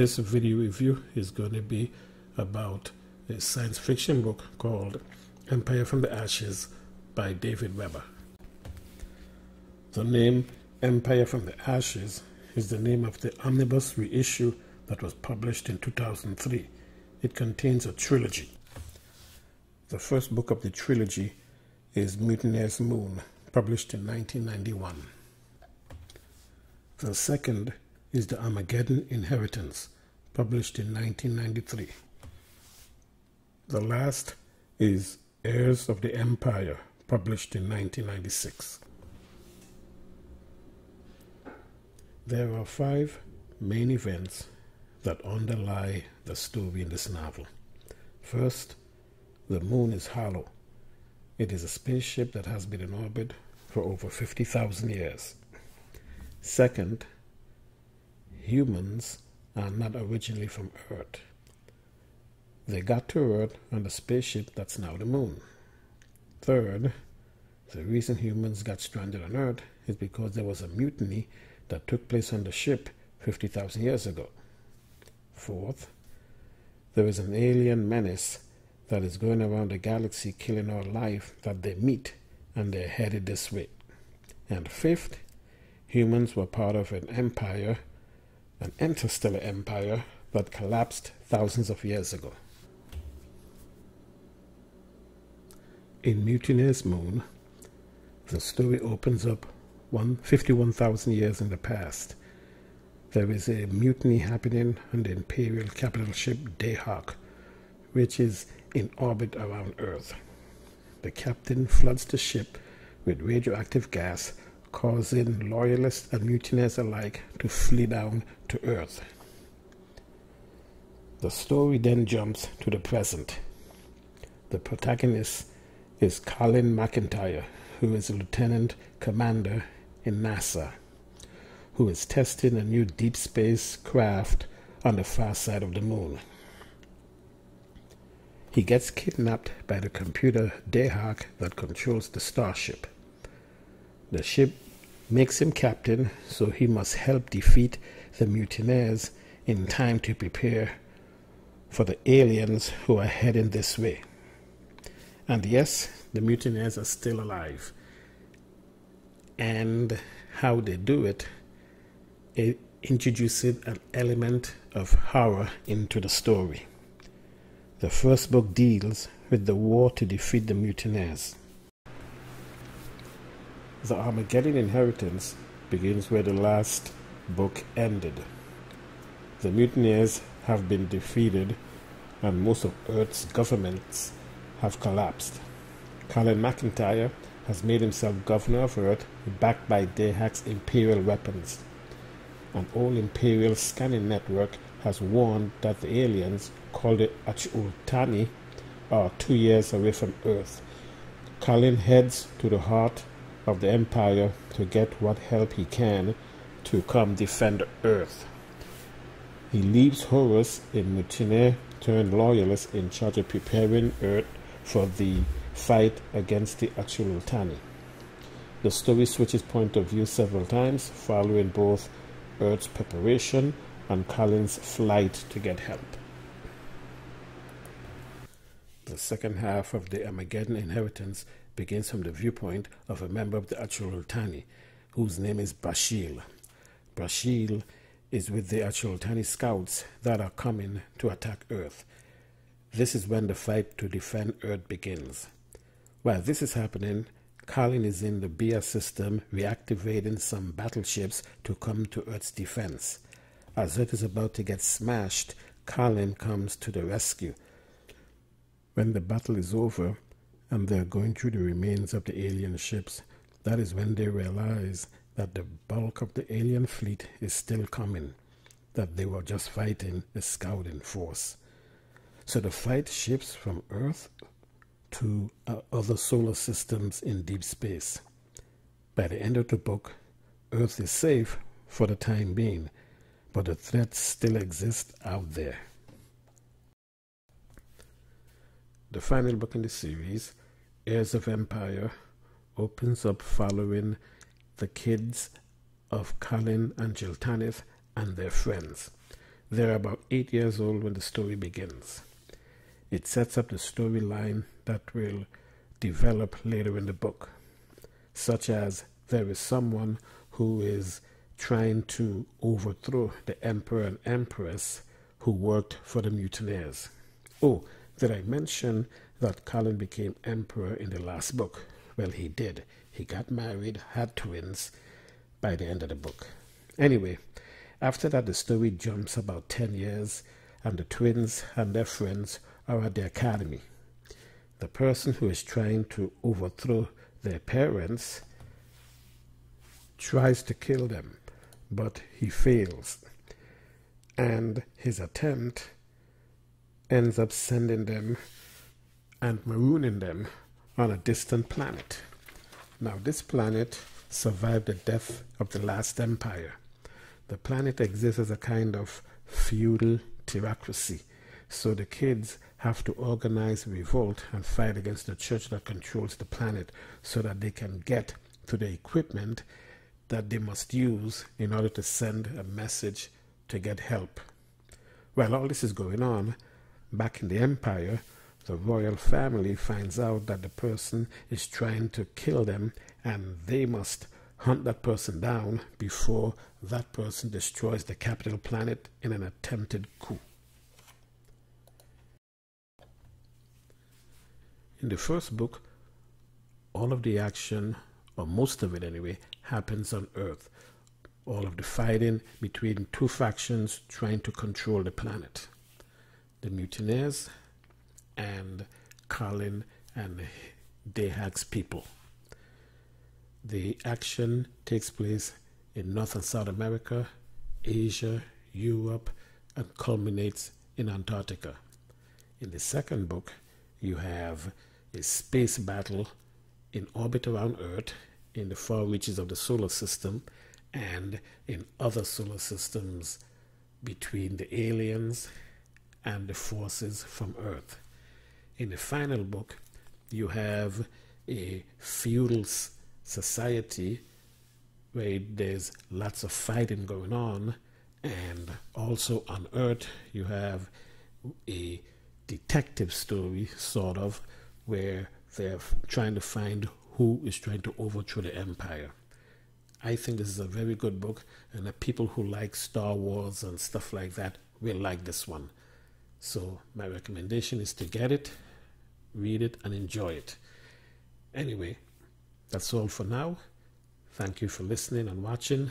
This video review is going to be about a science fiction book called Empire from the Ashes by David Weber. The name Empire from the Ashes is the name of the omnibus reissue that was published in 2003. It contains a trilogy. The first book of the trilogy is Mutineer's Moon, published in 1991. The second is The Armageddon Inheritance, published in 1993. The last is Heirs of the Empire, published in 1996. There are five main events that underlie the story in this novel. First, the moon is hollow. It is a spaceship that has been in orbit for over 50,000 years. Second, humans are not originally from Earth. They got to Earth on the spaceship that's now the moon. Third, the reason humans got stranded on Earth is because there was a mutiny that took place on the ship 50,000 years ago. Fourth, there is an alien menace that is going around the galaxy killing all life that they meet and they're headed this way. And fifth, humans were part of an empire, an interstellar empire that collapsed thousands of years ago. In Mutineer's Moon, the story opens up 51,000 years in the past. There is a mutiny happening on the Imperial capital ship Dahak, which is in orbit around Earth. The captain floods the ship with radioactive gas, causing loyalists and mutineers alike to flee down to Earth. The story then jumps to the present. The protagonist is Colin MacIntyre, who is a lieutenant commander in NASA, who is testing a new deep space craft on the far side of the moon. He gets kidnapped by the computer Dahak that controls the starship. The ship makes him captain, so he must help defeat the mutineers in time to prepare for the aliens who are heading this way. And yes, the mutineers are still alive. And how they do it, it introduces an element of horror into the story. The first book deals with the war to defeat the mutineers. The Armageddon Inheritance begins where the last book ended. The mutineers have been defeated and most of Earth's governments have collapsed. Colin MacIntyre has made himself governor of Earth backed by Dahak's imperial weapons. An all imperial scanning network has warned that the aliens, called the Achuultani, are two years away from Earth. Colin heads to the heart of the Empire to get what help he can to come defend Earth. He leaves Horus, a mutineer turned loyalist in charge of preparing Earth for the fight against the Achuultani. The story switches point of view several times, following both Earth's preparation and Colin's flight to get help. The second half of the Armageddon inheritance begins from the viewpoint of a member of the Achuultani, whose name is Bashil. Bashil is with the Achuultani scouts that are coming to attack Earth. This is when the fight to defend Earth begins. While this is happening, Colin is in the Bia system reactivating some battleships to come to Earth's defense. As Earth is about to get smashed, Colin comes to the rescue. When the battle is over and they're going through the remains of the alien ships, that is when they realize that the bulk of the alien fleet is still coming, that they were just fighting a scouting force. So the fight shifts from Earth to uh, other solar systems in deep space. By the end of the book, Earth is safe for the time being, but the threats still exist out there. The final book in the series, Heirs of Empire, opens up following the kids of Colin and Jiltanith and their friends. They're about eight years old when the story begins. It sets up the storyline that will develop later in the book, such as there is someone who is trying to overthrow the emperor and empress who worked for the mutineers. Oh, did I mention that Colin became emperor in the last book? Well, he did. He got married, had twins by the end of the book. Anyway, after that, the story jumps about 10 years, and the twins and their friends are at the academy. The person who is trying to overthrow their parents tries to kill them, but he fails. And his attempt ends up sending them and marooning them on a distant planet. Now, this planet survived the death of the last empire. The planet exists as a kind of feudal theocracy, so the kids have to organize revolt and fight against the church that controls the planet so that they can get to the equipment that they must use in order to send a message to get help. While all this is going on, back in the empire, the royal family finds out that the person is trying to kill them and they must hunt that person down before that person destroys the capital planet in an attempted coup. In the first book, all of the action, or most of it anyway, happens on Earth. All of the fighting between two factions trying to control the planet the mutineers and Colin and Dahak's people. The action takes place in North and South America, Asia, Europe, and culminates in Antarctica. In the second book, you have a space battle in orbit around Earth in the far reaches of the solar system and in other solar systems between the aliens and the forces from Earth. In the final book, you have a feudal society where there's lots of fighting going on, and also on Earth, you have a detective story, sort of, where they're trying to find who is trying to overthrow the empire. I think this is a very good book, and the people who like Star Wars and stuff like that will like this one. So, my recommendation is to get it, read it, and enjoy it. Anyway, that's all for now. Thank you for listening and watching.